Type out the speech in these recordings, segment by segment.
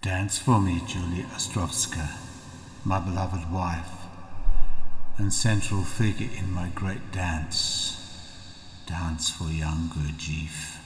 Dance for me, Julia Ostrowska, my beloved wife, and central figure in my great dance. Dance for young Gurdjieff.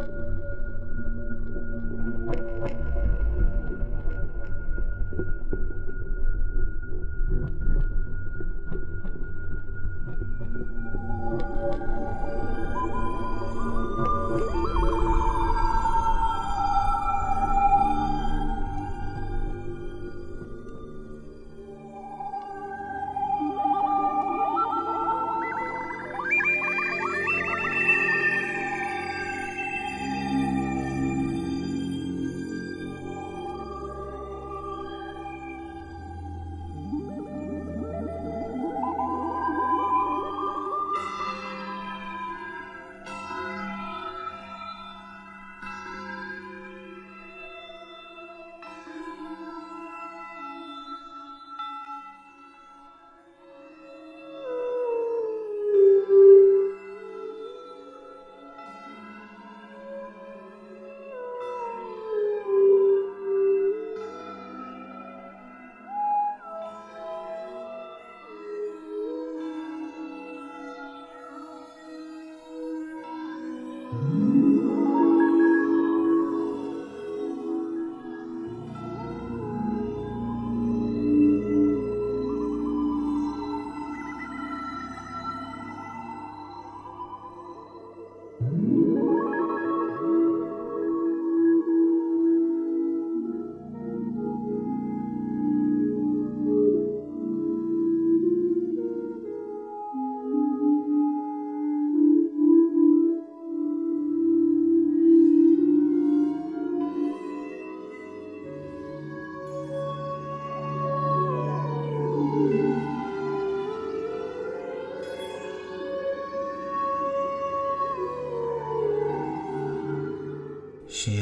She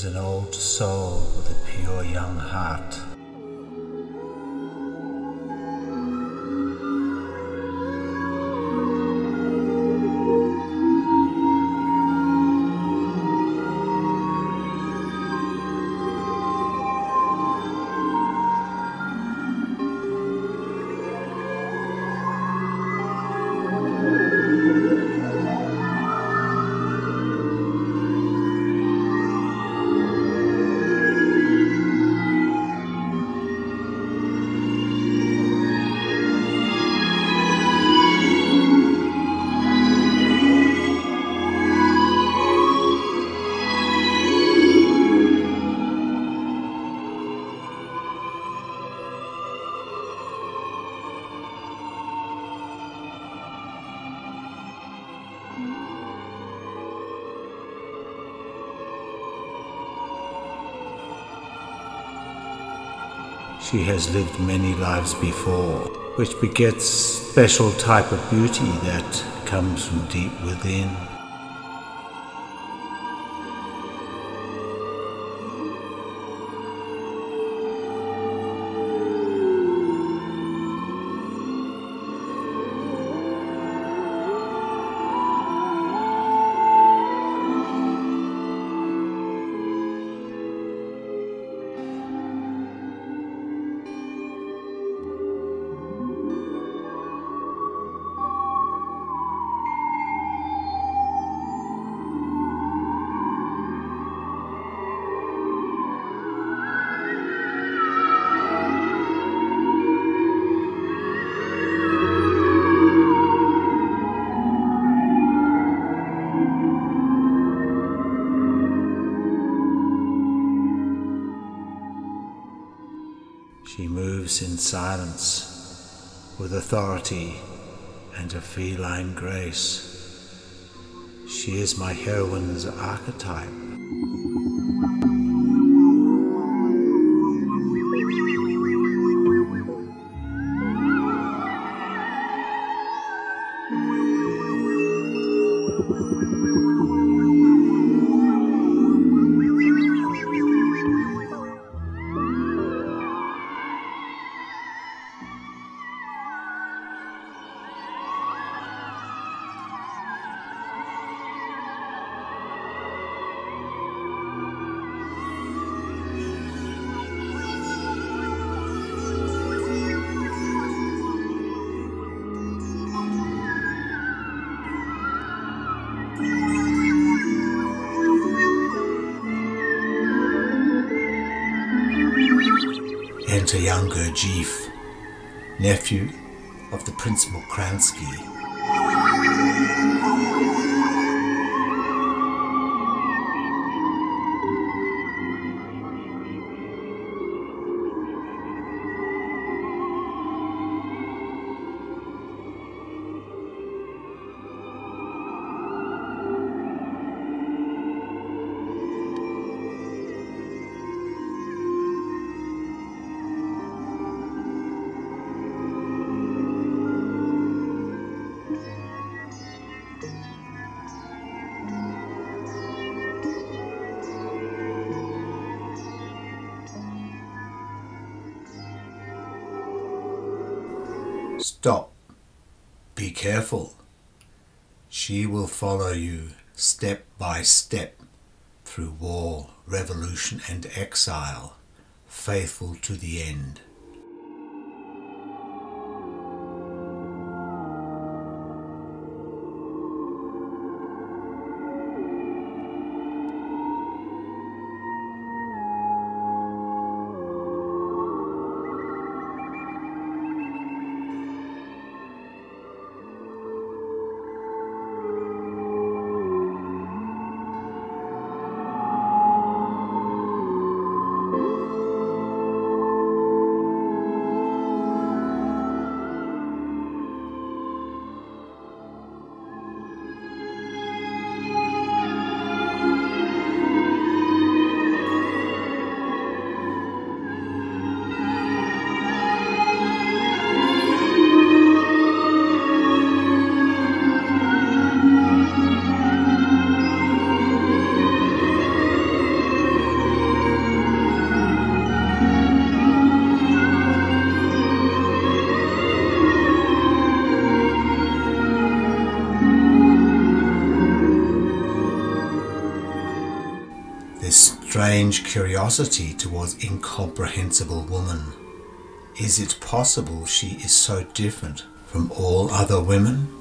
is an old soul with a pure young heart. She has lived many lives before, which begets special type of beauty that comes from deep within. Silence, with authority and a feline grace. She is my heroine's archetype. Young Gurdjieff, nephew of the Prince Mokransky. Stop. Be careful. She will follow you step by step through war, revolution, and exile, faithful to the end. Strange curiosity towards incomprehensible woman. Is it possible she is so different from all other women?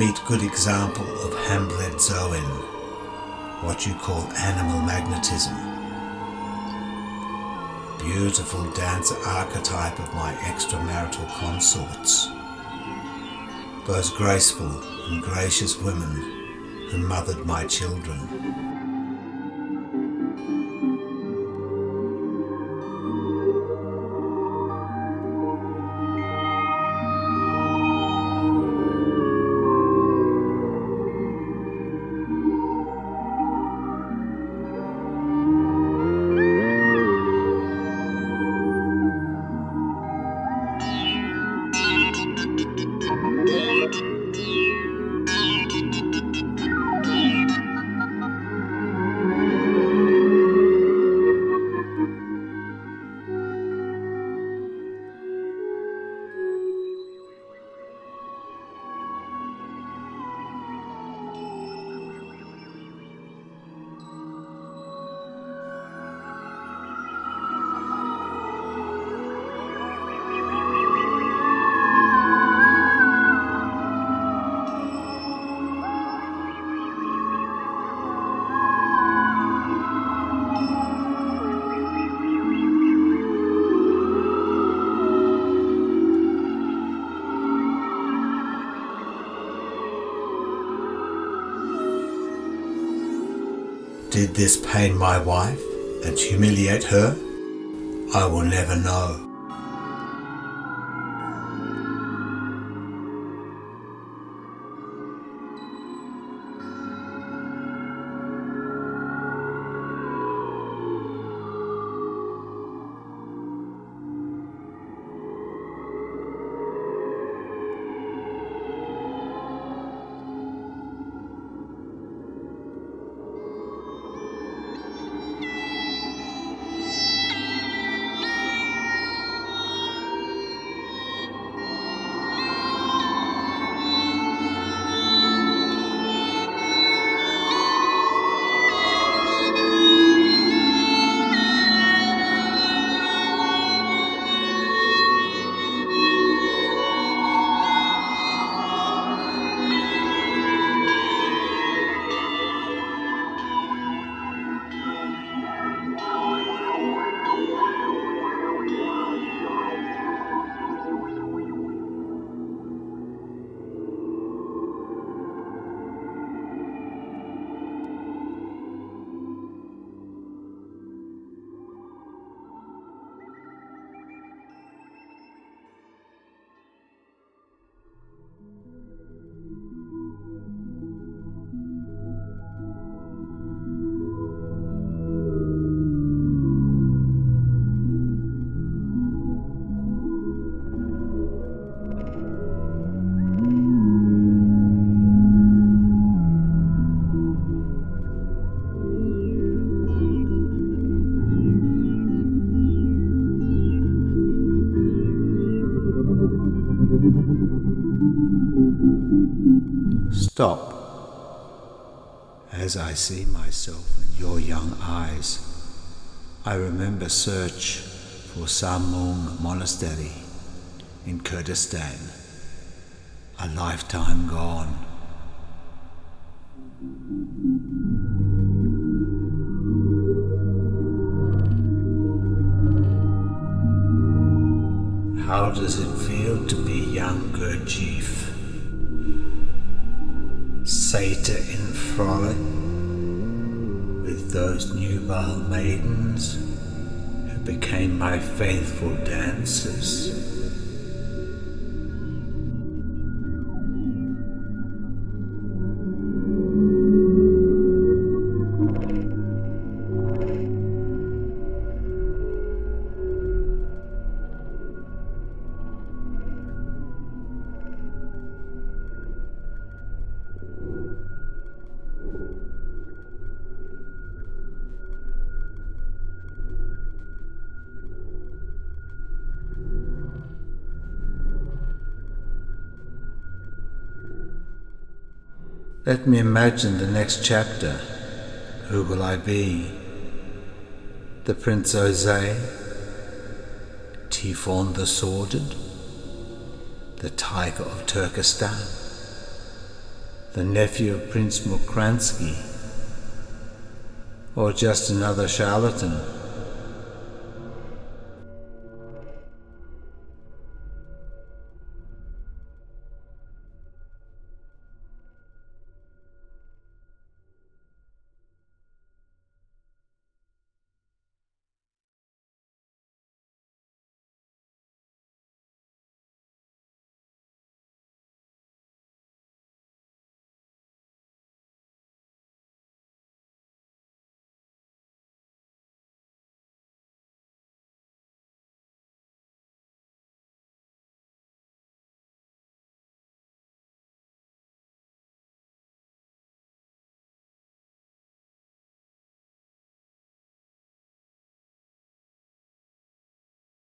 Meet good example of Hanbledzoin, what you call animal magnetism. Beautiful dancer archetype of my extramarital consorts. Those graceful and gracious women who mothered my children. Did this pain my wife and humiliate her? I will never know. Stop. As I see myself in your young eyes, I remember search for Sarmoung Monastery in Kurdistan, a lifetime gone. How does it feel to be young Gurdjieff? Satyr in frolic with those nubile maidens who became my faithful dancers. Let me imagine the next chapter. Who will I be? The Prince Ozay? Tifon the Sordid? The Tiger of Turkestan? the nephew of Prince Mukransky, or just another charlatan.